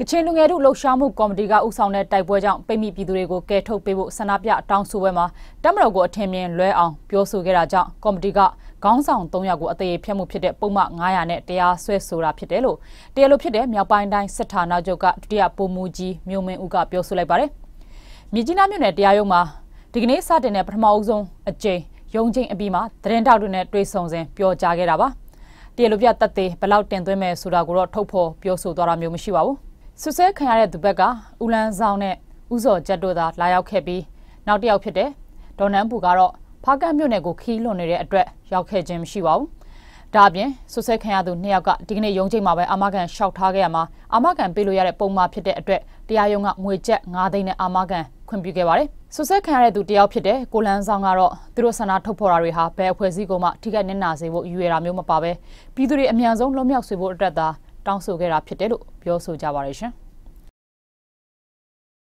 ကချင်လူငယ်တို့လှုပ်ရှားမှုကော်မတီကဥဆောင်တဲ့တိုက်ပွဲကြောင့်ပိတ်မိပြည်သူတွေကိုကယ်ထုတ်ပေးဖို့ဆန္ဒပြတောင်းဆိုပွဲမှာတမတော်ကိုအထင်မြင်လွဲအောင်ပြောဆိုခဲ့တာကြောင့်ကော်မတီကခေါင်းဆောင်3ယောက်ကိုအသေးဖြတ်မှုဖြစ်တဲ့ပုံမှန်900နဲ့တရားစွဲဆိုတာဖြစ်တယ်လို့တရားလိုဖြစ်တဲ့မြောက်ပိုင်းတိုင်းစစ်ဌာနချုပ်ကဒုတိယပုံမူကြီးမျိုးမင်းဦးကပြောဆိုလိုက်ပါတယ်။မြကြီးနားမြို့နယ်တရားရုံးမှာဒီကနေ့စတင်တဲ့ပထမအဦးဆုံးအကြိမ်ရုံးချင်းအပြီးမှာသတင်းတောက်တွေနဲ့တွေ့ဆုံစဉ်ပြောကြားခဲ့တာပါ။တရားလိုပြတက်သေးဘလောက်တင်သွင်းမယ်ဆိုတာကိုတော့ထုတ်ဖော်ပြောဆိုသွားတာမျိုးမရှိပါဘူး။ ဆွဆွဲခံရတဲ့သူဘက်ကဦးလန်းဆောင်နဲ့ဦးစောကျက်တို့သာလာရောက်ခဲ့ပြီးနောက်တစ်ယောက်ဖြစ်တဲ့ဒေါ်နန်းပူကတော့ဖားကန့်မြို့နယ်ကိုခီးလွန်နေတဲ့အတွက်ရောက်ခဲ့ခြင်းမရှိပါဘူး။ဒါအပြင်ဆွဆွဲခံရသူနှစ်ယောက်ကဒီကနေ့ရုံးချိန်မှာပဲအာမခံလျှောက်ထားခဲ့ရမှာအာမခံပေးလို့ရတဲ့ပုံမှာဖြစ်တဲ့အတွက်တရားရုံးကငွေကျပ်9သိန်းနဲ့အာမခံခွင့်ပြုခဲ့ပါတယ်။ဆွဆွဲခံရတဲ့သူတယောက်ဖြစ်တဲ့ကိုလန်းဆောင်ကတော့သူတို့ဆန္ဒထုတ်ဖော်တာတွေဟာဘယ်အဖွဲ့အစည်းကမှထိခိုက်နစ်နာစေဖို့ရည်ရွယ်တာမျိုးမပါပဲပြည်သူတွေအမြန်ဆုံးလွတ်မြောက်စေဖို့အတွက်သာ တောင်းဆိုခဲ့တာဖြစ်တယ်လို့ပြောဆိုကြပါရရှင်။